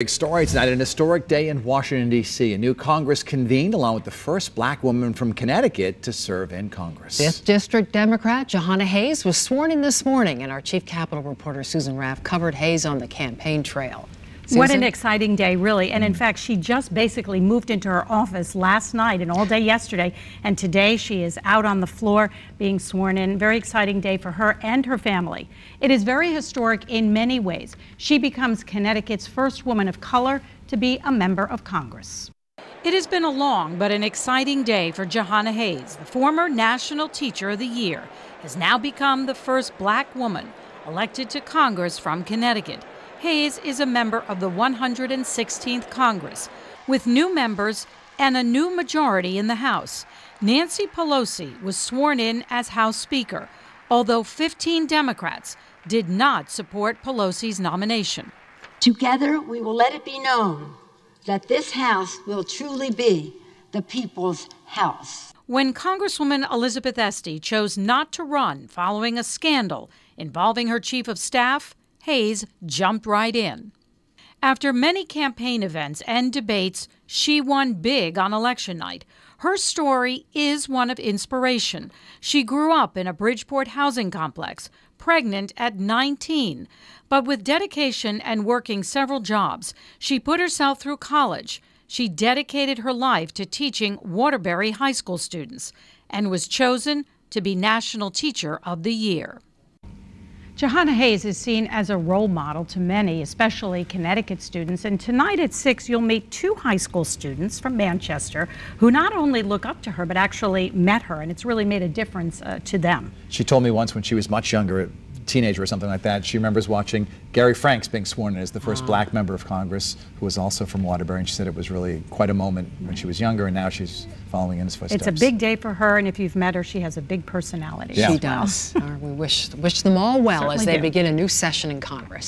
Big story tonight, an historic day in Washington, D.C. A new Congress convened along with the first black woman from Connecticut to serve in Congress. Fifth District Democrat Jahana Hayes was sworn in this morning, and our chief Capitol reporter Susan Raff covered Hayes on the campaign trail. Susan? What an exciting day, really. And in mm. fact, she just basically moved into her office last night and all day yesterday. And today she is out on the floor being sworn in. Very exciting day for her and her family. It is very historic in many ways. She becomes Connecticut's first woman of color to be a member of Congress. It has been a long but an exciting day for Jahana Hayes, the former National Teacher of the Year, has now become the first black woman elected to Congress from Connecticut. Hayes is a member of the 116th Congress, with new members and a new majority in the House. Nancy Pelosi was sworn in as House Speaker, although 15 Democrats did not support Pelosi's nomination. Together, we will let it be known that this House will truly be the people's House. When Congresswoman Elizabeth Esty chose not to run following a scandal involving her chief of staff, Hayes jumped right in. After many campaign events and debates, she won big on election night. Her story is one of inspiration. She grew up in a Bridgeport housing complex, pregnant at 19. But with dedication and working several jobs, she put herself through college. She dedicated her life to teaching Waterbury High School students and was chosen to be National Teacher of the Year. Jahana Hayes is seen as a role model to many, especially Connecticut students. And tonight at 6, you'll meet two high school students from Manchester who not only look up to her, but actually met her. And it's really made a difference uh, to them. She told me once when she was much younger, teenager or something like that, she remembers watching Gary Franks being sworn in as the first uh. black member of Congress, who was also from Waterbury, and she said it was really quite a moment when she was younger, and now she's following in his footsteps. It's a big day for her, and if you've met her, she has a big personality. Yeah. She does. we wish wish them all well Certainly as they do. begin a new session in Congress.